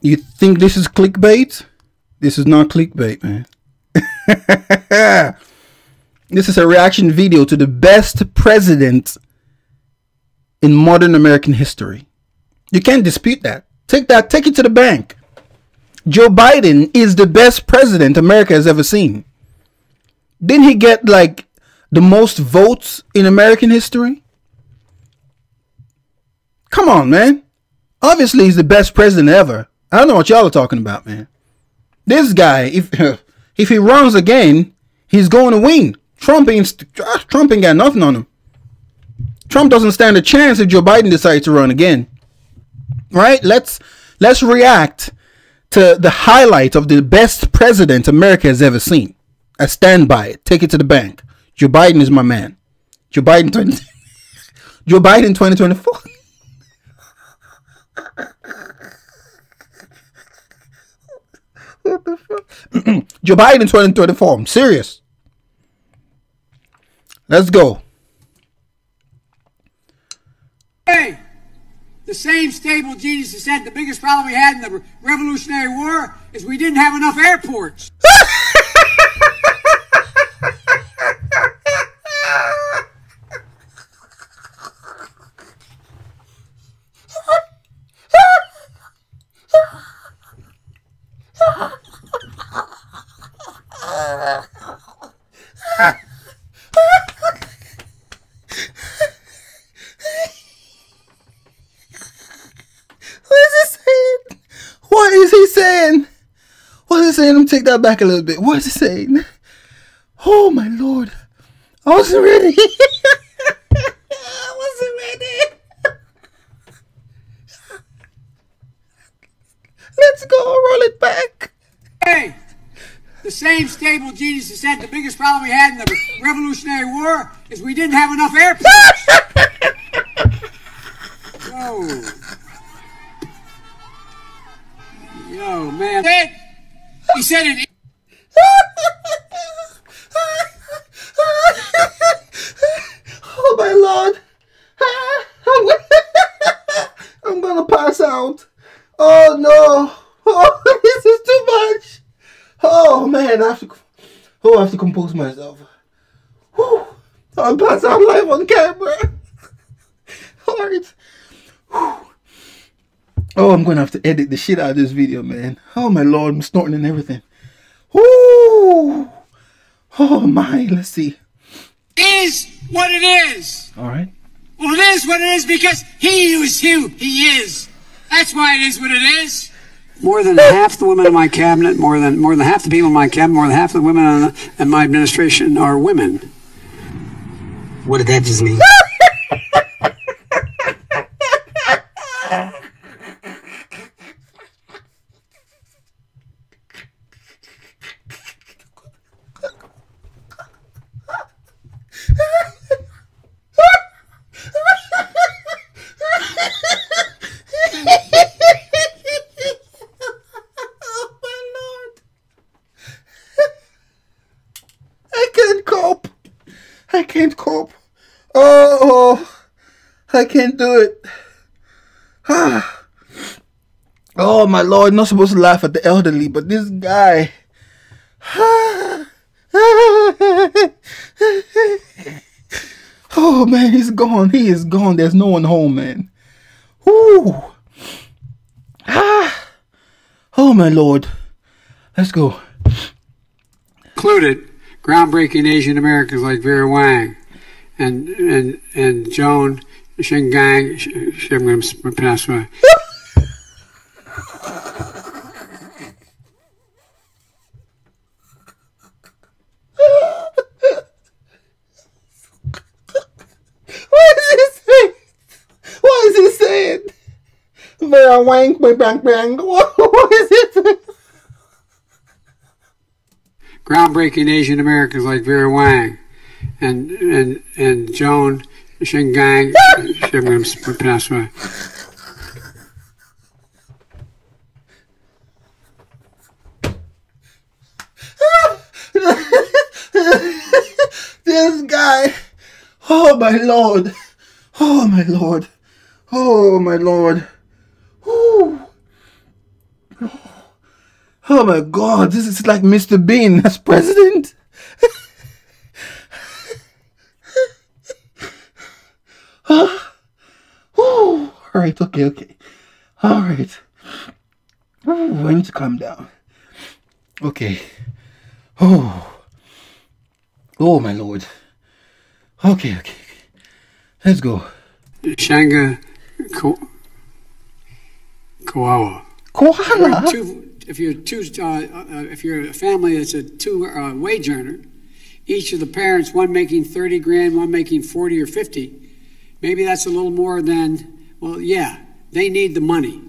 You think this is clickbait? This is not clickbait, man. this is a reaction video to the best president in modern American history. You can't dispute that. Take that, take it to the bank. Joe Biden is the best president America has ever seen. Didn't he get like the most votes in American history? Come on, man. Obviously, he's the best president ever. I don't know what y'all are talking about, man. This guy, if if he runs again, he's going to win. Trump ain't ah, Trump ain't got nothing on him. Trump doesn't stand a chance if Joe Biden decides to run again. Right? Let's let's react to the highlight of the best president America has ever seen. I stand by it. Take it to the bank. Joe Biden is my man. Joe Biden 20, Joe Biden 2024. what the fuck? Joe Biden 2024. I'm serious. Let's go. Hey, the same stable genius that said the biggest problem we had in the Revolutionary War is we didn't have enough airports. saying? Let me take that back a little bit. What is he saying? Oh my lord. I wasn't ready. I wasn't ready. Let's go. Roll it back. Hey, the same stable genius that said the biggest problem we had in the Revolutionary War is we didn't have enough airplanes. oh. Yo, man. He said it. oh my lord. I'm gonna pass out. Oh no. Oh, this is too much. Oh man, I have to. Oh, I have to compose myself. Whew. I'm passing out live on camera. Alright. Oh, I'm gonna have to edit the shit out of this video, man. Oh my lord, I'm snorting and everything. Ooh. Oh my, let's see. Is what it is. Alright. Well, it is what it is because he is who he is. That's why it is what it is. More than half the women in my cabinet, more than more than half the people in my cabinet, more than half the women in my administration are women. What did that just mean? I can't cope. Oh, I can't do it. oh my lord, not supposed to laugh at the elderly, but this guy. oh man, he's gone. He is gone. There's no one home, man. Ah. Oh my lord. Let's go. Included groundbreaking Asian Americans like Vera Wang and and and Joan Shingang. I'm going to pronounce my. What is he saying? What is he saying? Vera Wang, my bang, bang. What is it? groundbreaking Asian Americans like Vera Wang and and and Joan Going to pronounce my. this guy. Oh my lord. Oh my lord. Oh my lord. Whew. Oh my god, this is like Mr. Bean as president. All right, okay, okay. All right. Oh, I need to calm down. Okay. Oh. Oh, my lord. Okay, okay. Let's go. Shanga Ko- Koawa. Koala? Two, if you're two, uh, uh, if you're a family that's a two uh, wage earner, each of the parents, one making thirty grand, one making forty or fifty, maybe that's a little more than. Well, yeah, they need the money.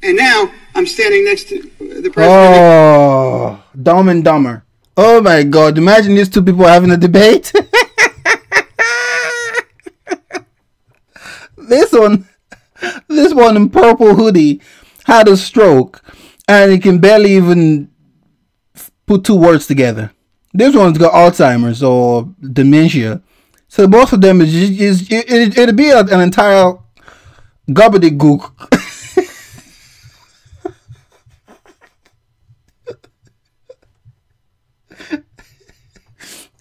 And now I'm standing next to uh, the oh, president. Oh, Dumb and Dumber. Oh my god, imagine these two people having a debate. this one, this one in purple hoodie had a stroke and he can barely even put two words together. This one's got Alzheimer's or dementia. So both of them is, is it, it, it'd be an entire gobbledygook.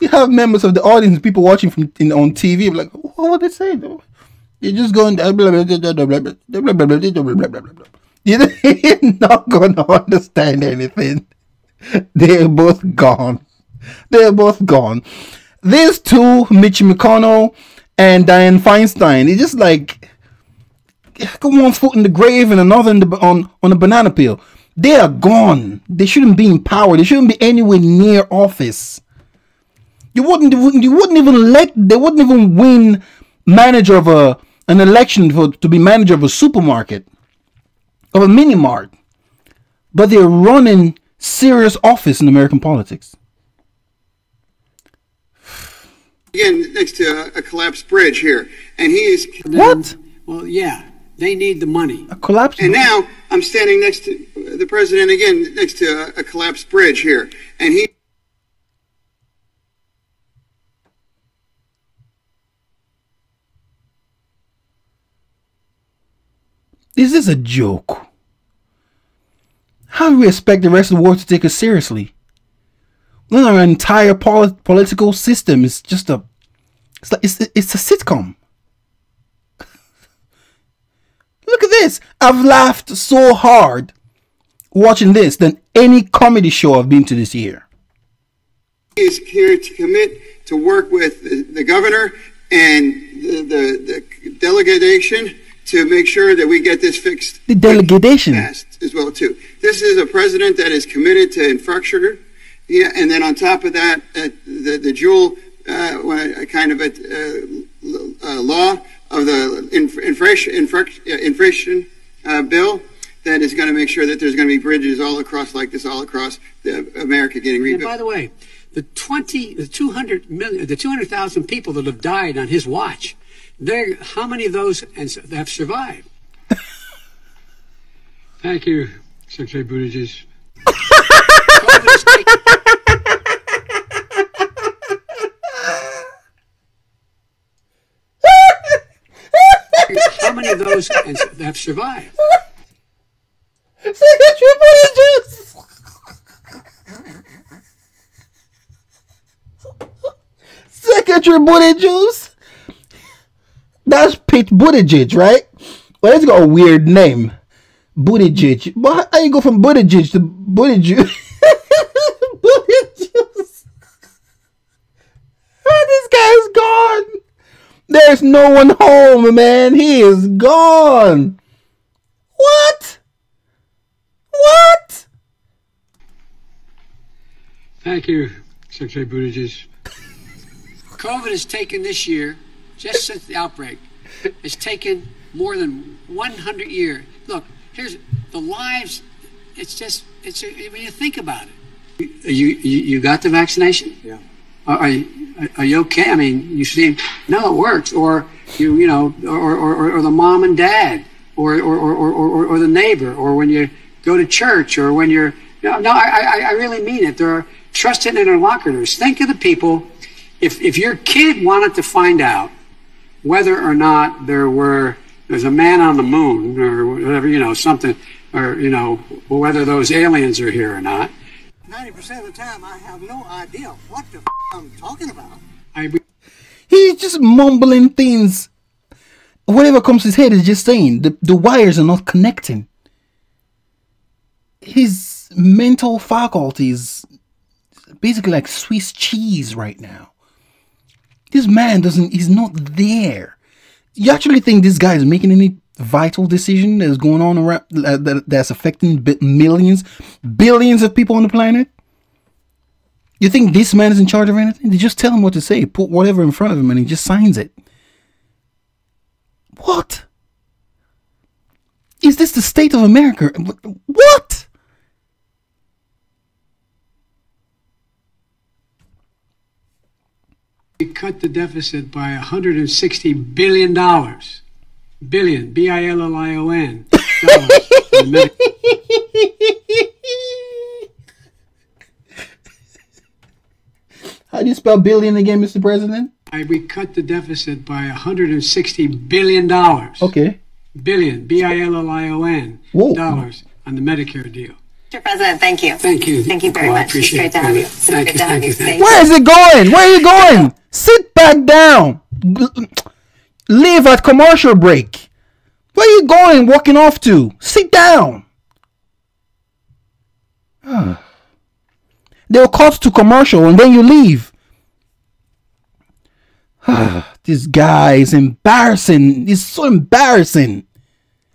you have members of the audience, people watching from in, on TV, like, what would they say? Though? You're just going. You're not gonna understand anything. They're both gone. They're both gone. These two, Mitch McConnell and Dianne Feinstein, it's just like got one foot in the grave and another in the, on on a banana peel. They are gone. They shouldn't be in power. They shouldn't be anywhere near office. You wouldn't, you wouldn't, even let. They wouldn't even win manager of a an election for to be manager of a supermarket, of a mini mart. But they're running serious office in American politics. Again, next to a, a collapsed bridge here, and he is. What? Well, yeah, they need the money. A collapse? And now I'm standing next to the president again, next to a, a collapsed bridge here, and he. This is this a joke? How do we expect the rest of the world to take us seriously? When our entire poli- political system is just a it's like it's, it's a sitcom. Look at this. I've laughed so hard watching this than any comedy show I've been to this year. He is here to commit to work with the, the governor and the, the, the delegation to make sure that we get this fixed. The delegation. As well too. This is a president that is committed to infrastructure. Yeah, and then on top of that, uh, the the dual uh, kind of a uh, uh, law of the inf- inflation inflation uh, bill that is going to make sure that there's going to be bridges all across like this all across the America getting rebuilt. And by the way, the 20, the 200 million, the 200,000 people that have died on his watch, there, how many of those have survived? Thank you, Secretary Buttigieg. how many of those have survived? Secretary Buttigieg. That's Pete Buttigieg, right? Well, it's got a weird name. Buttigieg. But how you go from Buttigieg to? Buttigieg. Oh, this guy's gone. There's no one home, man. He is gone. What? What? Thank you, Secretary Buttigieg. COVID has taken this year, just since the outbreak, it's taken more than 100 years. Look, here's the lives. It's just, it's when you think about it. You you, you got the vaccination? Yeah. Are, you are you okay? I mean, you see, no, it works. Or you you know, or or, or the mom and dad, or or, or, or, or the neighbor, or when you go to church, or when you're no, no, I, I, I really mean it. There are trusted interlocutors. Think of the people. If if your kid wanted to find out whether or not there were there's a man on the moon or whatever, you know, something, or, you know, whether those aliens are here or not. 90% of the time, I have no idea what the f- I'm talking about. He's just mumbling things. Whatever comes to his head is just saying. The, the wires are not connecting. His mental faculties basically like Swiss cheese right now. This man doesn't, he's not there. You actually think this guy is making any vital decision that's going on around that, that's affecting millions, billions of people on the planet? You think this man is in charge of anything? They just tell him what to say, put whatever in front of him, and he just signs it. What? Is this the state of America? What? we cut the deficit by 160 billion dollars. Billion, B-I-L-L-I-O-N. dollars. The Medi- How do you spell billion again, Mr. President? I- we cut the deficit by 160 billion dollars. Okay. Billion, B-I-L-L-I-O-N. Whoa. Dollars on the Medicare deal. Mr. President, thank you. Thank you. Thank you very Well, I much. It's appreciate great to have you. It's Thank good you, to have thank you. you, thank Thank you. Where is it going? Where are you going? Sit back down. Leave at commercial break. Where you going? Walking off to? Sit down. They'll cut to commercial and then you leave. this guy is embarrassing. He's so embarrassing.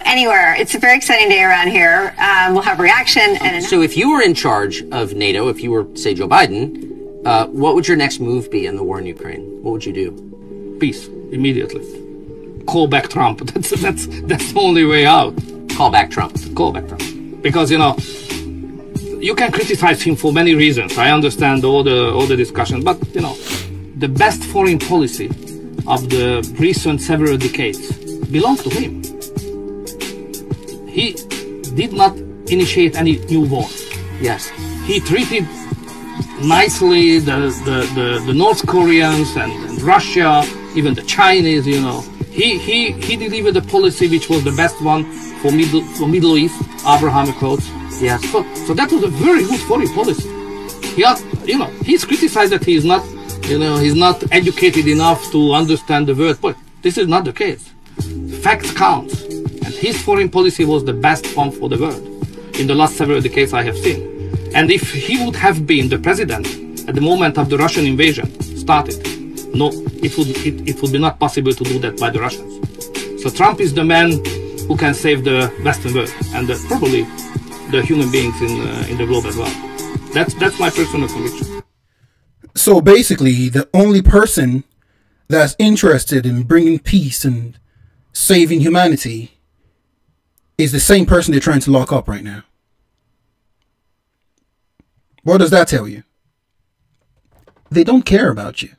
Anywhere. It's a very exciting day around here. Um, we'll have reaction and So if you were in charge of NATO, if you were, say, Joe Biden, uh, what would your next move be in the war in Ukraine? What would you do? peace immediately. Call back Trump. That's that's that's the only way out. Call back Trump. Call back Trump, because you know you can criticize him for many reasons. I understand all the all the discussion, but you know the best foreign policy of the recent several decades belongs to him. He did not initiate any new war. Yes. he treated nicely the, the, the, the North Koreans and, and Russia, even the Chinese, you know. He, he, he delivered a policy which was the best one for Middle, for Middle East, Abraham Accords. Yes. So, so that was a very good foreign policy. He had, you know, he's criticized that he is not, you know, he's not educated enough to understand the world, but this is not the case. Facts count. And his foreign policy was the best one for the world in the last several decades I have seen. And if he would have been the president at the moment of the Russian invasion started, no, it would it, it would be not possible to do that by the Russians. So Trump is the man who can save the Western world and the, probably the human beings in uh, in the globe as well. That's that's my personal conviction. So basically, the only person that's interested in bringing peace and saving humanity is the same person they're trying to lock up right now. What does that tell you? They don't care about you.